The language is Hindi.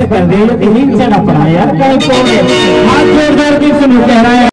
बंद कर दे यकीन से ना पड़ा यार कहीं हाथ जोड़ जोड़ के सुनो, कह रहा है।